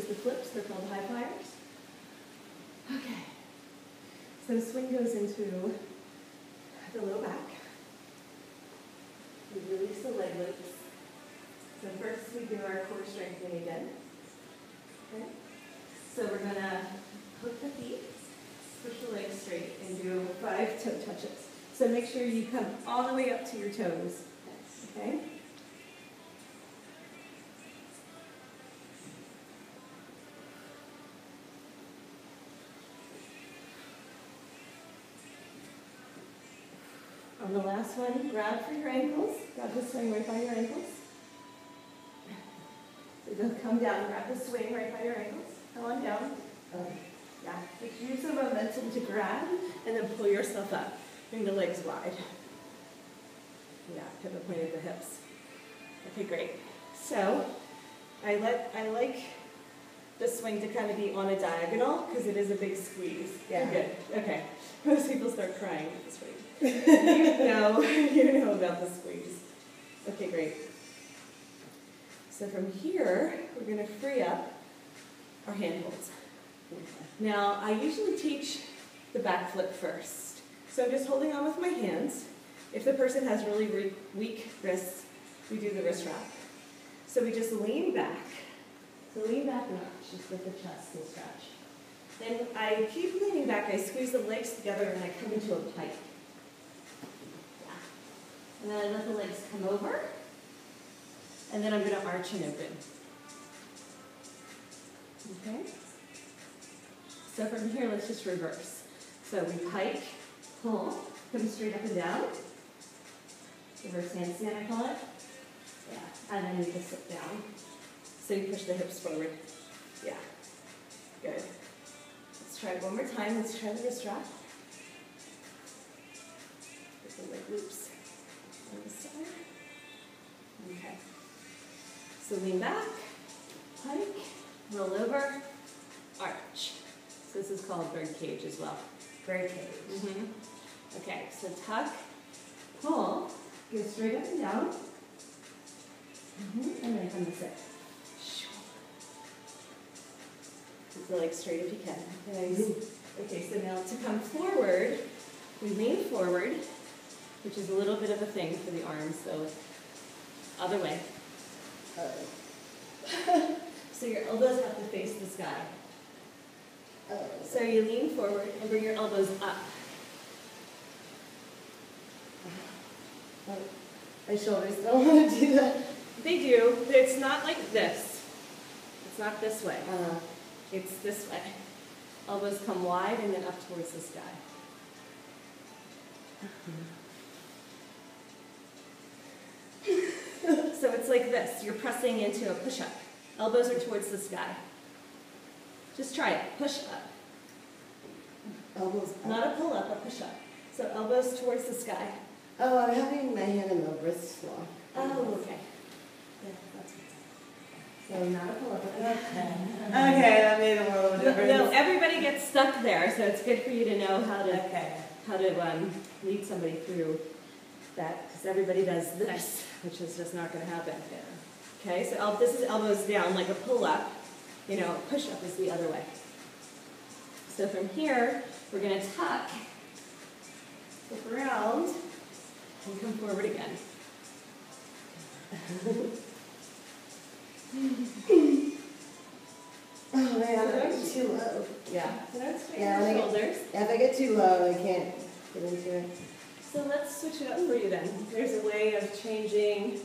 is the flips, they're called high flyers. Okay, so the swing goes into the low back. We release the leg loops. So first we do our core strengthening again. Okay. So we're gonna hook the feet, push the legs straight, and do five toe touches. So make sure you come all the way up to your toes. Okay? On the last one, grab for your ankles. Grab the swing right by your ankles. So come down, grab the swing right by your ankles. Come on down. Yeah, just use the momentum to grab and then pull yourself up. Bring the legs wide. Yeah, pivot point of the hips. Okay, great. So I let I like the swing to kind of be on a diagonal because it is a big squeeze. Yeah. Good. Okay. Most people start crying at the swing. you know, you know about the squeeze. Okay, great. So from here, we're going to free up our hand holds. Now, I usually teach the back flip first. So I'm just holding on with my hands. If the person has really weak wrists, we do the wrist wrap. So we just lean back. So lean back and just let the chest and stretch. Then I keep leaning back, I squeeze the legs together and I come into a pike. Yeah. And then I let the legs come over. And then I'm going to arch and open. Okay? So from here, let's just reverse. So we pike, pull, come straight up and down. Reverse handstand, I call it. Yeah, and then we just sit down. So you push the hips forward. Yeah, good. Let's try it one more time. Let's try the wrist wrap. Get the leg loops on the side. Okay. So lean back, pike, roll over, arch. So this is called bird cage as well. Bird cage. Mm -hmm. Okay, so tuck, pull, go straight up and down, mm -hmm. and then come to sit. The legs straight if you can. Nice. Okay, so now to come forward, we lean forward, which is a little bit of a thing for the arms, so other way. Uh -oh. so your elbows have to face the sky. So you lean forward and bring your elbows up. My shoulders don't want to do that. They do. It's not like this. It's not this way. It's this way. Elbows come wide and then up towards the sky. so it's like this. You're pressing into a push-up. Elbows are towards the sky. Just try it. Push up. Elbows up. Not a pull up, a push up. So elbows towards the sky. Oh, I'm having my hand in the wrist lock. Oh, okay. Yeah, that's So not a pull okay. okay, that made a world of difference. No, everybody gets stuck there, so it's good for you to know how to okay. how to um, lead somebody through that, because everybody does this, which is just not going to happen. Yeah. Okay, so this is elbows down, like a pull up. You know, push up is the other way. So from here, we're going to tuck, flip around, and come forward again. oh man, I'm too low. Yeah. So that's yeah, your shoulders. Get, if I get too low, I can't get into it. So let's switch it up for you then. There's a way of changing